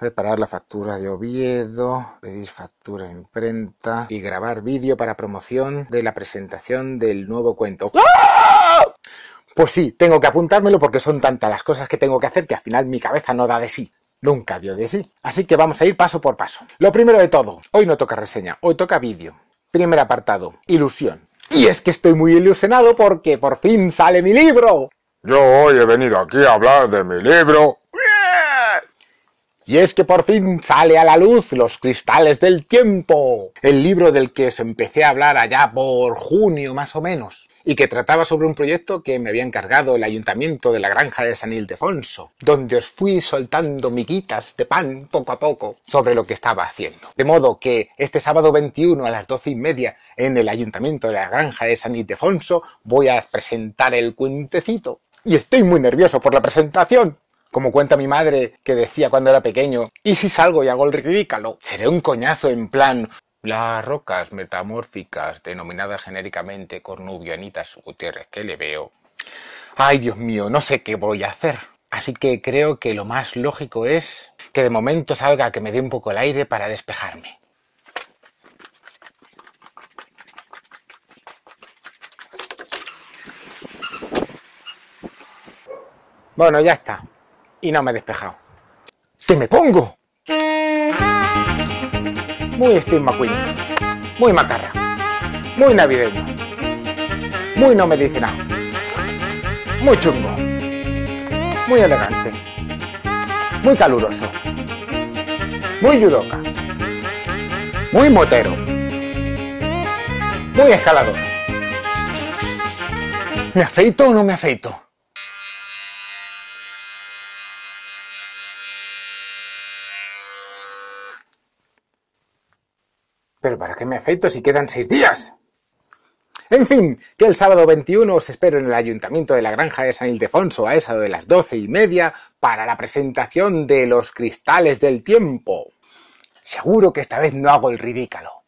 Preparar la factura de Oviedo, pedir factura de imprenta y grabar vídeo para promoción de la presentación del nuevo cuento. ¡Ah! Pues sí, tengo que apuntármelo porque son tantas las cosas que tengo que hacer que al final mi cabeza no da de sí. Nunca dio de sí. Así que vamos a ir paso por paso. Lo primero de todo, hoy no toca reseña, hoy toca vídeo. Primer apartado, ilusión. Y es que estoy muy ilusionado porque por fin sale mi libro. Yo hoy he venido aquí a hablar de mi libro. Y es que por fin sale a la luz Los Cristales del Tiempo, el libro del que os empecé a hablar allá por junio más o menos, y que trataba sobre un proyecto que me había encargado el ayuntamiento de la granja de San Ildefonso, donde os fui soltando miguitas de pan poco a poco sobre lo que estaba haciendo. De modo que este sábado 21 a las doce y media en el ayuntamiento de la granja de San Ildefonso voy a presentar el cuentecito. Y estoy muy nervioso por la presentación. Como cuenta mi madre, que decía cuando era pequeño, ¿y si salgo y hago el ridículo? Seré un coñazo en plan, las rocas metamórficas denominadas genéricamente cornubianitas Gutiérrez que le veo. Ay, Dios mío, no sé qué voy a hacer. Así que creo que lo más lógico es que de momento salga que me dé un poco el aire para despejarme. Bueno, ya está. Y no me he despejado. ¡Que me pongo! Muy Steve McQueen. Muy macarra. Muy navideño. Muy no medicinado. Muy chungo. Muy elegante. Muy caluroso. Muy yudoka. Muy motero. Muy escalador. ¿Me afeito o no me afeito? Pero ¿para qué me afeito si quedan seis días? En fin, que el sábado 21 os espero en el Ayuntamiento de la Granja de San Ildefonso a esa de las doce y media para la presentación de los cristales del tiempo. Seguro que esta vez no hago el ridículo.